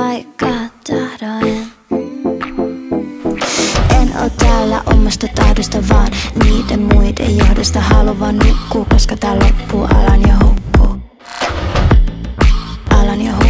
vaikka tahdoin. En oo täällä omasta tahdosta vaan niiden muiden johdosta haluan nukkua, koska tää loppuu alan ja hukkuu. Alan ja hukkuu.